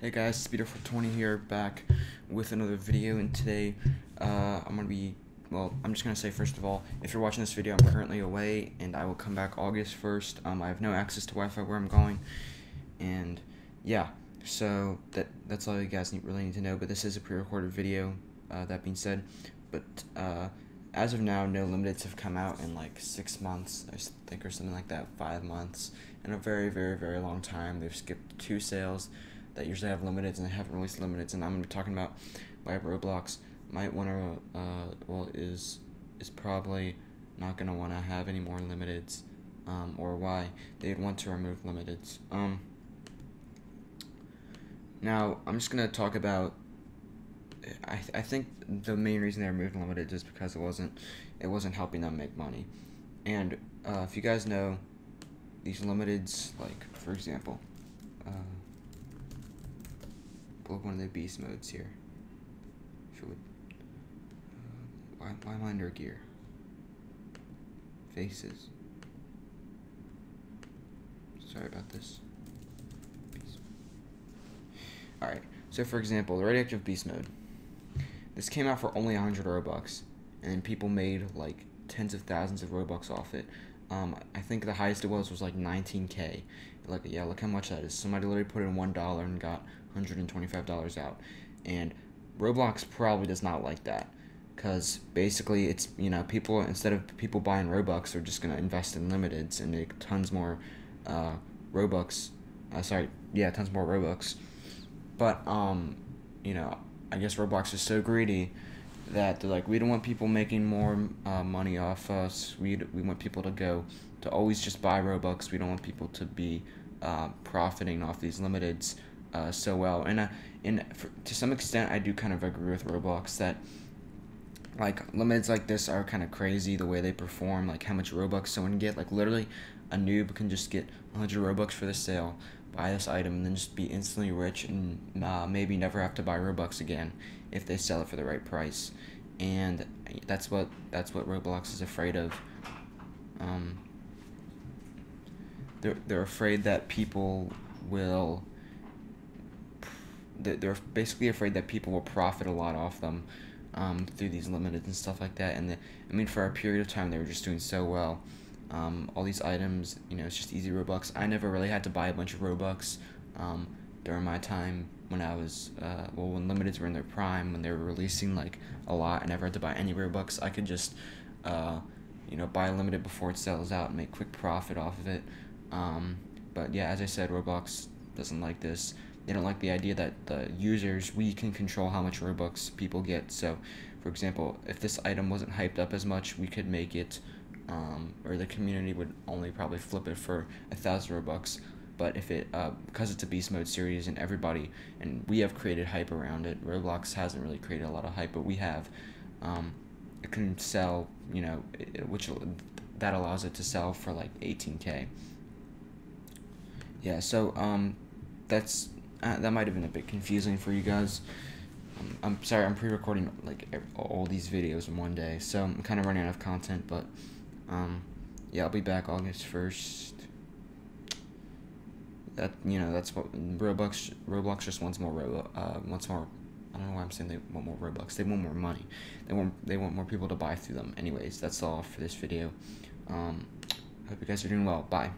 Hey guys, Speedo420 here, back with another video, and today, uh, I'm gonna be, well, I'm just gonna say first of all, if you're watching this video, I'm currently away, and I will come back August 1st, um, I have no access to Wi-Fi where I'm going, and, yeah, so, that, that's all you guys need, really need to know, but this is a pre-recorded video, uh, that being said, but, uh, as of now, no limiteds have come out in like six months, I think, or something like that, five months, in a very, very, very long time, they've skipped two sales, that usually have limiteds and they haven't released limiteds, and I'm gonna be talking about why Roblox might wanna uh well is is probably not gonna wanna have any more limiteds, um, or why they'd want to remove limiteds. Um. Now I'm just gonna talk about. I th I think the main reason they removed limited is because it wasn't it wasn't helping them make money, and uh, if you guys know, these limiteds like for example. Uh, pull one of the beast modes here. If it uh, why, why am I under gear? Faces. Sorry about this. Alright, so for example, the radioactive beast mode. This came out for only 100 Robux, and people made like tens of thousands of Robux off it. Um, I think the highest it was was like 19k. Like, yeah, look how much that is. Somebody literally put in one dollar and got $125 out. And Roblox probably does not like that. Because basically, it's, you know, people, instead of people buying Robux, they're just going to invest in limiteds and make tons more uh, Robux. Uh, sorry, yeah, tons more Robux. But, um, you know, I guess Roblox is so greedy that they're like, we don't want people making more uh, money off us. We, we want people to go to always just buy Robux. We don't want people to be uh, profiting off these limiteds uh, so well. And uh, in for, to some extent, I do kind of agree with Roblox that like limits like this are kind of crazy the way they perform. Like how much Robux someone get. Like literally, a noob can just get 100 Robux for the sale, buy this item, and then just be instantly rich and uh, maybe never have to buy Robux again if they sell it for the right price. And that's what that's what Roblox is afraid of. Um, they're they're afraid that people will they're basically afraid that people will profit a lot off them um, through these limited and stuff like that. And the, I mean, for a period of time, they were just doing so well. Um, all these items, you know, it's just easy Robux. I never really had to buy a bunch of Robux um, during my time when I was, uh, well, when limiteds were in their prime, when they were releasing like a lot. I never had to buy any Robux. I could just, uh, you know, buy a limited before it sells out and make quick profit off of it. Um, but yeah, as I said, Roblox doesn't like this. They don't like the idea that the users we can control how much robux people get. So for example if this item wasn't hyped up as much we could make it um, or the community would only probably flip it for a thousand robux but if it uh, because it's a beast mode series and everybody and we have created hype around it roblox hasn't really created a lot of hype but we have um, it can sell you know it, which that allows it to sell for like 18k yeah so um that's uh, that might have been a bit confusing for you guys. Um, I'm sorry, I'm pre-recording like all these videos in one day, so I'm kind of running out of content. But um, yeah, I'll be back August first. That you know, that's what Roblox. Roblox just wants more Robo, uh, wants more. I don't know why I'm saying they want more Robux. They want more money. They want they want more people to buy through them. Anyways, that's all for this video. Um, hope you guys are doing well. Bye.